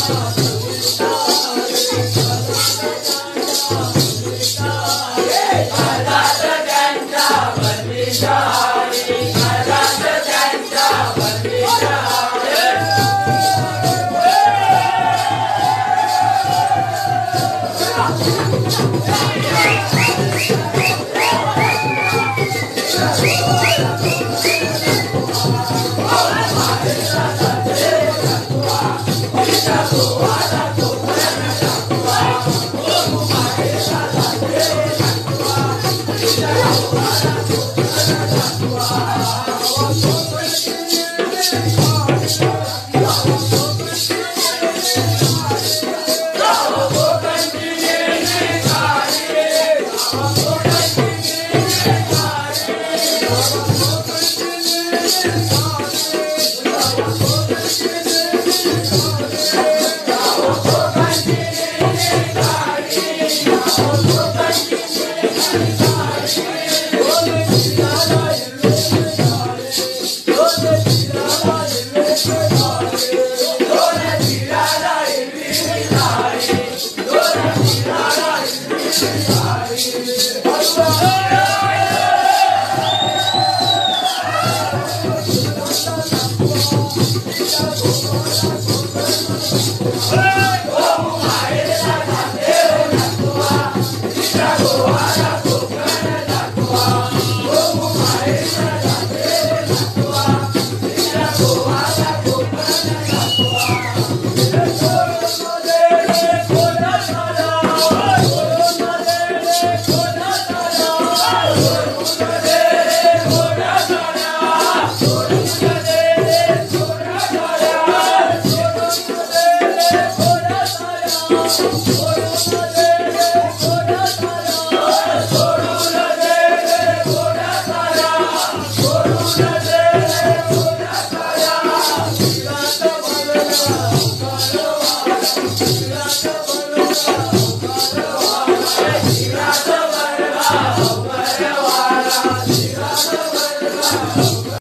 Christus. Oh, Oh, Oh,